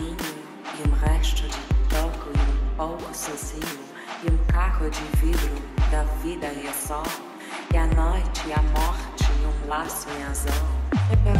caminho e um resto de toco e um pouco sozinho e um carro de vidro da vida e é só, e a noite e a morte e um laço em azul.